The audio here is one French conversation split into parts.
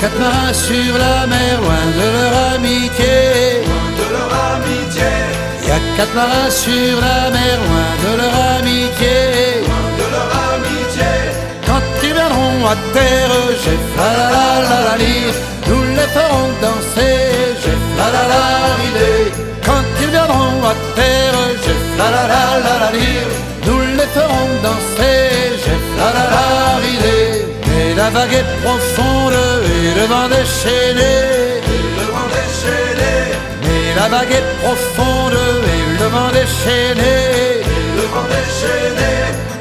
quatre marins sur la mer, loin de leur amitié. de leur amitié, Y a quatre marins sur la mer, loin de leur amitié. de leur amitié. Quand ils viendront à terre, j'ai la la la la nous les ferons danser, j'ai la la la l'idée. Quand ils viendront à terre, j'ai la la la la la lire, nous les ferons danser, la vague est profonde et le vent déchaîné. Le vent déchaîné, Mais la vague est profonde et le vent déchaîné. le vent déchaîné.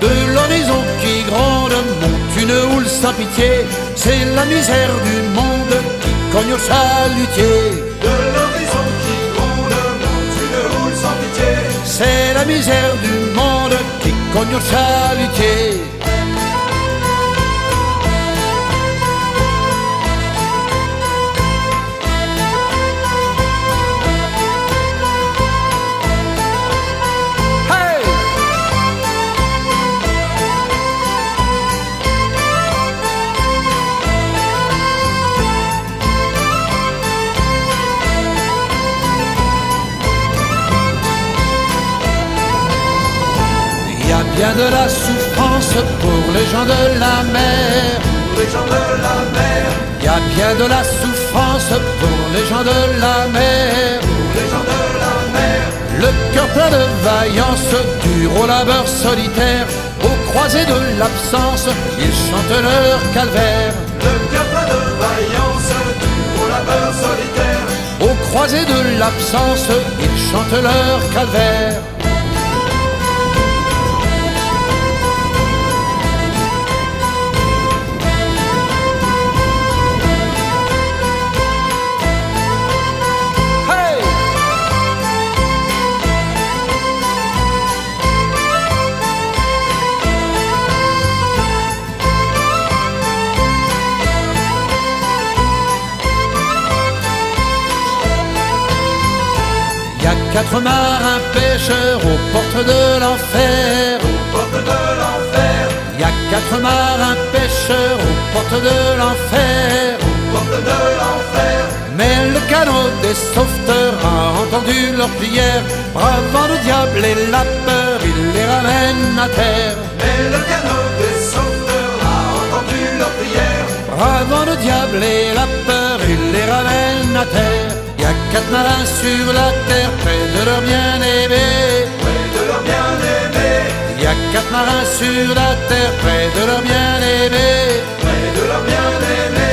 De l'horizon qui gronde monte une houle sans pitié. C'est la misère du monde qui cogne au chalutier. De l'horizon qui gronde, monte une houle sans pitié. C'est la misère du monde qui cogne au chalutier. Bien de la souffrance pour les gens de la mer. Pour les gens de la mer, Il y a bien de la souffrance pour les gens de la mer. pour les gens de la mer. Le cœur plein de vaillance, dur au labeur solitaire, aux croisées de l'absence, ils chantent leur calvaire. Le cœur plein de vaillance, pour la peur solitaire. Aux croisées de l'absence, ils chantent leur calvaire. Y a quatre marins pêcheurs aux portes de l'enfer. Porte de l'enfer, Y a quatre marins pêcheurs aux portes de l'enfer. porte de l'enfer. Mais le canot des sauveteurs a entendu leurs prières. Bravant le diable et la peur, il les ramène à terre. Mais le canot des sauveteurs a entendu leur prière. Bravant le diable et la peur, il les ramène à terre. Quatre marins sur la terre près de leur bien-aimé. Près de leur bien-aimé, Y a quatre marins sur la terre près de leur bien-aimé. près de leur bien-aimé.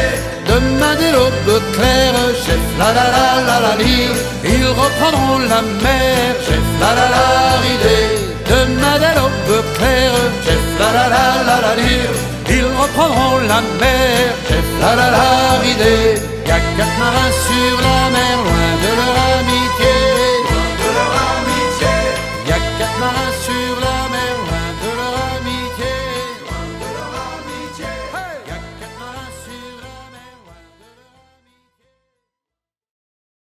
Demain dès l'aube claire, chef la la la la la li, ils reprendront la mer, chef la la la ridée. Demain dès l'aube claire, chef la la la la la li, ils reprendront la mer, chef la la la ridée. Y a quatre marins sur la mer, loin de